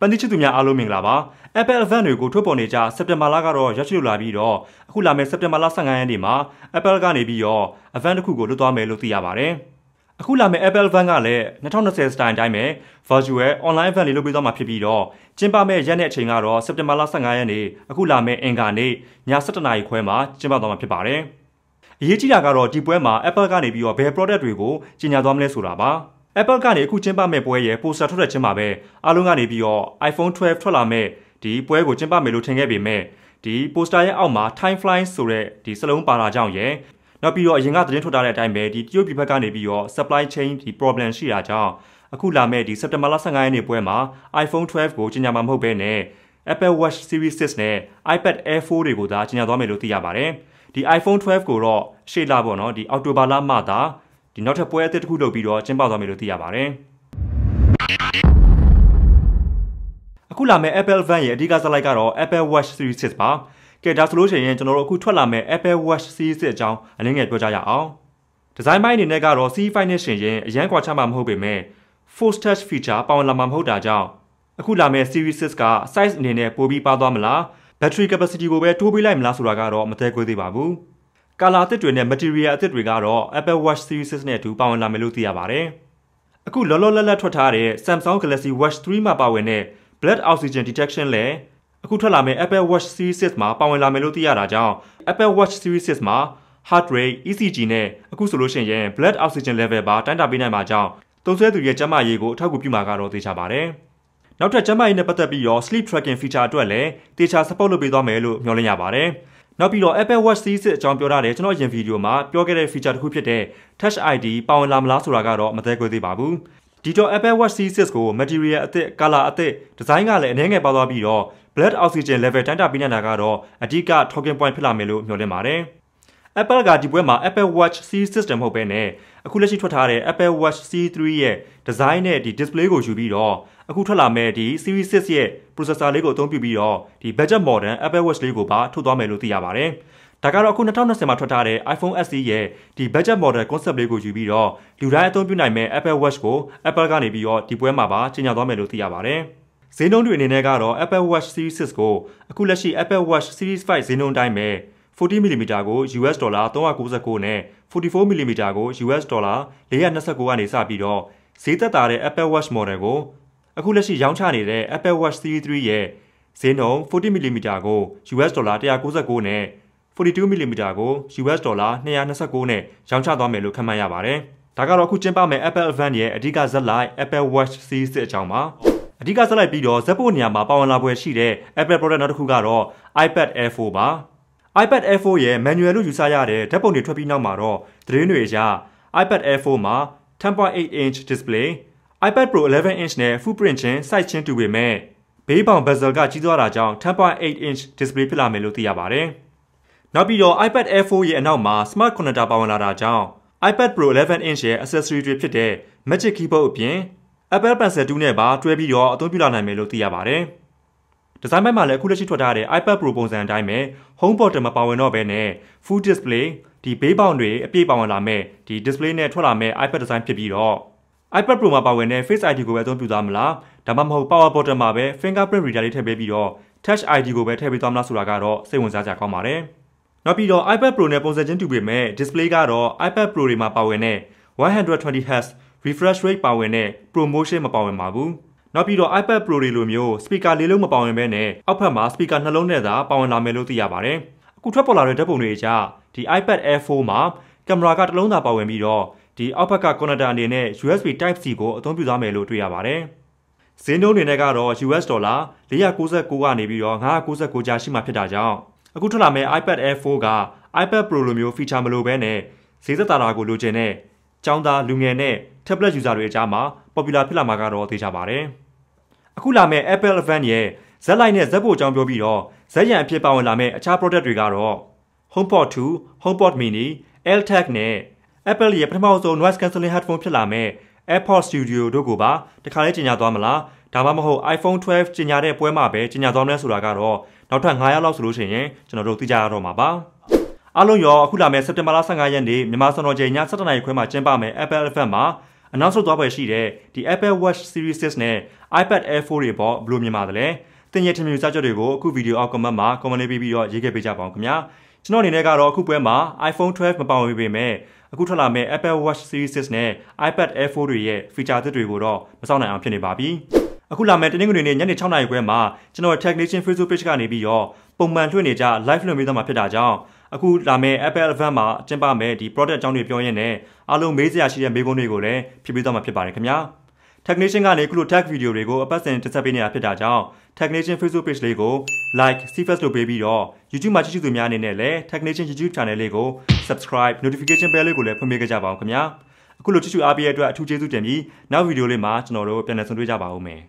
ပန်တီချစ်သူများအားလုံးမင်္ဂလာပါ Apple Event တွေကိုထုတ်ပေါ်နေကြစက်တင်ဘာလကတော့ရရှိလိုလာပြီးတော့အခုလာမယ့်စက်တင်ဘာလ15ရက်နေ့မှာ Apple ကနေပြီးတော့ Event တစ်ခုကိုလွှတ်သွားမယ်လို့သိရပါတယ်အခုလာမယ့် Apple Event ကလည်း2020 style အတိုင်းပဲ virtual online event လေးလုပ်ပေးသွားမှာဖြစ်ပြီးတော့ကျင်းပမယ့်ရက်နဲ့အချိန်ကတော့စက်တင်ဘာလ15ရက်နေ့အခုလာမယ့်အင်္ဂါနေ့ည7:00နာရီခွဲမှာကျင်းပသွားမှာဖြစ်ပါတယ်အရေးကြီးတာကတော့ဒီပွဲမှာ Apple ကနေပြီးတော့ဘယ် product တွေကိုကြီးညာသွားမလဲဆိုတာပါ Apple ကနေအခုကျင်းပမဲ့ပွဲရဲ့ poster ထွက်တဲ့ချင်းမှာပဲအားလုံးကနေပြီးတော့ iPhone 12ထွက်လာမဲ့ဒီပွဲကိုကျင်းပမယ်လို့ထင်ခဲ့ပေမဲ့ဒီ poster ရဲ့အောက်မှာ time flies ဆိုတဲ့ဒီစလုံးပါလာကြောင်းရယ်နောက်ပြီးတော့အရင်ကသတင်းထုတ်ထားတဲ့အတိုင်းပဲဒီတရုတ်ပြည်ဘက်ကနေပြီးတော့ supply chain ဒီ problem ရှိတာကြောင့်အခုလာမဲ့ဒီ September 15ရက်နေ့ပွဲမှာ iPhone 12ကိုကြီးညာမှာမဟုတ်ဘဲနဲ့ Apple Watch Series 6နဲ့ iPad Air 4တွေကိုသာကြီးညာသွားမယ်လို့သိရပါတယ်ဒီ iPhone 12ကိုတော့ရှေ့လာပေါ့နော်ဒီအောက်တိုဘာလမှသာ ဒီနောက်ထပ်ပွဲအသစ်တစ်ခုလုပ်ပြီးတော့ကျင်းပသွားမယ်လို့သိရပါတယ်အခုလာမယ့် Apple Van ရဲ့အဓိကဇာတ်လိုက်ကတော့ Apple Watch Series 6ပါကဲဒါဆိုလို့ရှိရင်ကျွန်တော်တို့အခုထွက်လာမယ့် Apple Watch Series 6အကြောင်းအနည်းငယ်ပြောကြရအောင်ဒီဇိုင်းပိုင်းအနေနဲ့ကတော့ C5 နဲ့ရှင်ရင်အရန်ကွာချမှာမဟုတ်ပေမဲ့ Force Touch feature ပါဝင်လာမှာမဟုတ်တာကြောင့်အခုလာမယ့် Series 6က size အနေနဲ့ပိုပြီးပါသွားမလား battery capacity ကိုပဲတိုးပေးလိုက်မလားဆိုတာကတော့မသဲကွေးသေးပါဘူး ကာလာအသစ်တွေနဲ့ material အသစ်တွေကတော့ Apple Watch Series 6နဲ့အတူပါဝင်လာမယ်လို့သိရပါတယ်။အခုလောလောလတ်လတ်ထွက်ထားတဲ့ Samsung Galaxy Watch 3မှာပါဝင်တဲ့ blood oxygen detection လည်းအခုထွက်လာမယ့် Apple Watch Series 6မှာပါဝင်လာမယ်လို့သိရတာကြောင့် Apple Watch Series 6မှာ heart rate, ECG နဲ့အခုဆိုလို့ရှိရင် blood oxygen level ပါတိုင်းတာပေးနိုင်မှာကြောင့်သုံးစွဲသူရဲ့ကျန်းမာရေးကိုအထောက်အကူပြုမှာကတော့သိချပါတယ်။နောက်ထပ်ကျန်းမာရေးနဲ့ပတ်သက်ပြီးတော့ sleep tracking feature အတွက်လည်းတေချာ support လုပ်ပေးသွားမယ်လို့မျှော်လင့်ရပါတယ်။ နောက်ပြီးတော့ Apple Watch Series အကြောင်းပြောထားတယ်ကျွန်တော်ယင်ဗီဒီယိုမှာပြောခဲ့တဲ့ feature တစ်ခုဖြစ်တဲ့ Touch ID ပါဝင်လာမလားဆိုတာကတော့မသဲကွဲသေးပါဘူးဒီတော့ Apple Watch Series ကို material အသစ် color အသစ် design ကလည်းအနည်းငယ်ပါသွားပြီးတော့ blood oxygen level တိုင်းတာပေးနေတာကတော့အဓိက talking point ဖြစ်လာမယ်လို့မျှော်လင့်ပါတယ် Apple ကဒီပွဲမှာ Apple Watch Series System မဟုတ်ဘဲနဲ့အခုလက်ရှိထွက်ထားတဲ့ Apple Watch C3 ရဲ့ design နဲ့ဒီ display ကိုယူပြီးတော့အခုထွက်လာမဲ့ဒီ Series 6ရဲ့ processor လေးကိုအသုံးပြုပြီးတော့ဒီ budget model Apple Watch လေးကိုပါထုတ်သွားမယ်လို့သိရပါတယ်။ဒါကတော့အခု2020မှာထွက်ထားတဲ့ iPhone SE ရဲ့ဒီ budget model concept လေးကိုယူပြီးတော့လူတိုင်းအသုံးပြုနိုင်မဲ့ Apple Watch ကို Apple ကနေပြီးတော့ဒီပွဲမှာပါကြီးညာသွားမယ်လို့သိရပါတယ်။ဈေးနှုန်းတွေအနေနဲ့ကတော့ Apple Watch Series 6ကိုအခုလက်ရှိ Apple Watch Series 5ဈေးနှုန်းတိုင်းပဲ 40mm ကို US ဒေါ်လာ399နဲ့ 44mm ကို US ဒေါ်လာ429ကနေစပြီးတော့ဈေးသက်သာတဲ့ Apple Watch model ကိုအခုလက်ရှိရောင်းချနေတဲ့ Apple Watch Series 3ရဲ့ဈေးနှုန်း 40mm ကို US ဒေါ်လာ199နဲ့ 42mm ကို US ဒေါ်လာ229နဲ့ရောင်းချသွားမယ်လို့ခန့်မှန်းရပါတယ်။ဒါကတော့အခုကျင်းပမယ့် Apple Event ရဲ့အဓိကဇက်လိုက် Apple Watch Series အကြောင်းပါ။အဓိကဇက်လိုက်ပြီးတော့ဇက်ဖို့နေရာမှာပါဝင်လာပွဲရှိတဲ့ Apple product နောက်တစ်ခုကတော့ iPad Air 4ပါ။ iPad Air 4ရဲ့ manual လို့ယူဆရတဲ့ဓာတ်ပုံတွေထွက်ပြီးနောက်မှာတော့သတင်းတွေအရ iPad Air 4မှာ10.8 inch display iPad Pro 11 inch နဲ့ footprint ချင်း size ချင်းတူပေမဲ့ဘေးပေါင် bezel ကကြီးသွားတာကြောင့်10.8 inch display ဖြစ်လာမယ်လို့သိရပါတယ်။နောက်ပြီးတော့ iPad Air 4ရဲ့အနောက်မှာ smart connector ပါဝင်လာတာကြောင့် iPad Pro 11 inch ရဲ့ accessory တွေဖြစ်တဲ့ Magic Keyboard အပြင် Apple Pencil 2နဲ့ပါတွဲပြီးတော့အသုံးပြုလာနိုင်မယ်လို့သိရပါတယ်။ ဒီဇိုင်းဘက်မှာလည်းအခုလက်ရှိထွက်ထားတဲ့ iPad Pro ပုံစံအတိုင်းပဲ Home button မပါဝင်တော့ဘဲနဲ့ Full Display ဒီဘေးပေါင်တွေအပြည့်ပါဝင်လာမဲ့ဒီ display နဲ့ထွက်လာမဲ့ iPad design ဖြစ်ပြီးတော့ iPad Pro မှာပါဝင်တဲ့ Face ID ကိုပဲအသုံးပြုသွားမလားဒါမှမဟုတ် Power Button မှာပဲ Fingerprint Reader လေးထည့်ပေးပြီးတော့ Touch ID ကိုပဲထည့်ပေးသွားမလားဆိုတာကတော့စိတ်ဝင်စားစရာကောင်းပါတယ်နောက်ပြီးတော့ iPad Pro နဲ့ပုံစံချင်းတူပေမဲ့ display ကတော့ iPad Pro တွေမှာပါဝင်တဲ့ 120Hz refresh rate ပါဝင်တဲ့ promotion မပါဝင်ပါဘူး နောက်ပြီးတော့ iPad Pro တွေလိုမျိုး speaker လေးလုံးမပါဝင်ဘဲနဲ့အောက်ဖက်မှာ speaker နှလုံးနဲ့သာပါဝင်လာမယ်လို့သိရပါတယ်အခုထွက်ပေါ်လာတဲ့ဓာတ်ပုံတွေအရဒီ iPad Air 4မှာကင်မရာကတစ်လုံးသာပါဝင်ပြီးတော့ဒီအောက်ဘက်က connector အနေနဲ့ USB Type C ကိုအသုံးပြုသွားမယ်လို့တွေ့ရပါတယ်။ဈေးနှုန်းတွေနဲ့ကတော့ US ဒေါ်လာ499ကနေပြီးတော့999ကျားရှိမှဖြစ်တာကြောင့်အခုထွက်လာမယ့် iPad Air 4က iPad Pro လိုမျိုး feature မလိုဘဲနဲ့ဈေးသက်သာတာကိုလိုချင်တဲ့ကျောင်းသားလူငယ်နဲ့ tablet user တွေအကြားမှာ popular ဖြစ်လာမှာကတော့သိကြပါတယ်။အခုလာမယ့် Apple Event ရဲ့ဇက်လိုက်နဲ့ဇက်ဖို့အကြောင်းပြောပြီးတော့ဇက်ရံအဖြစ်ပါဝင်လာမယ့်အခြား product တွေကတော့ HomePod 2, HomePod mini, AirTag နဲ့ Apple ရဲ့ပထမဆုံး noise cancelling headphone ဖြစ်လာမဲ့ AirPods Studio တို့ကိုပါတခါလေးကြီးညာသွားမလားဒါမှမဟုတ် iPhone 12ကြီးညာတဲ့ပွဲမှာပဲကြီးညာသွားမလဲဆိုတာကတော့နောက်ထပ်9ရက်လောက်ဆိုလို့ရှိရင်ကျွန်တော်တို့သိကြရတော့မှာပါအားလုံးရောအခုလာမယ့်စက်တင်ဘာလ15ရက်နေ့မြန်မာစံတော်ချိန်ည7:00နာရီခွဲမှာကျင်းပမယ် Apple Event မှာ announce လုပ်သွားပွဲရှိတဲ့ဒီ Apple Watch Series 6နဲ့ iPad Air 4တွေပေါ့ဘယ်လိုမြင်ပါသလဲတင်ရထင်မြင်စာချုပ်တွေကိုအခုဗီဒီယိုအောက် comment မှာ comment လေးပေးပြီးတော့ရေးခဲ့ပေးကြပါအောင်ခင်ဗျာကျွန်တော်အနေနဲ့ကတော့အခုပွဲမှာ iPhone 12မပါဝင်ပေမဲ့အခုထွက်လာမယ့် Apple Watch Series 6နဲ့ iPad Air 4တွေရဲ့ feature သစ်တွေကိုတော့မစောင့်နိုင်အောင်ဖြစ်နေပါပြီအခုလာမယ့်တနင်္ဂနွေနေ့ညနေ6နာရီခွဲမှာကျွန်တော် Technician Facebook page ကနေပြီးတော့ပုံမှန်လွှင့်နေကြ live လွှင့်ပေးသွားမှာဖြစ်တာကြောင့် အခုလာမယ့် Apple event မှာကျင်းပမယ့်ဒီ product အကြောင်းတွေပြောရင်းနဲ့အားလုံးမေးစရာရှိတဲ့မေးခွန်းတွေကိုလည်းဖြေပေးသွားမှာဖြစ်ပါတယ်ခင်ဗျာ Technician ကနေခုလို tag video တွေကိုအပတ်စဉ်တင်ဆက်ပေးနေတာဖြစ်တာကြောင့် Technician Facebook page လေးကို like, see first လုပ်ပေးပြီးတော့ YouTube မှာကြည့်ရှုသူများအနေနဲ့လည်း Technician YouTube channel လေးကို subscribe, notification bell လေးကိုလည်းဖွင့်ပေးကြပါဦးခင်ဗျာအခုလိုကြည့်ရှုအားပေးရတဲ့အတွက်အထူးကျေးဇူးတင်ပြီးနောက်ဗီဒီယိုလေးမှာကျွန်တော်တို့ပြန်လည်ဆုံတွေ့ကြပါဦးမယ်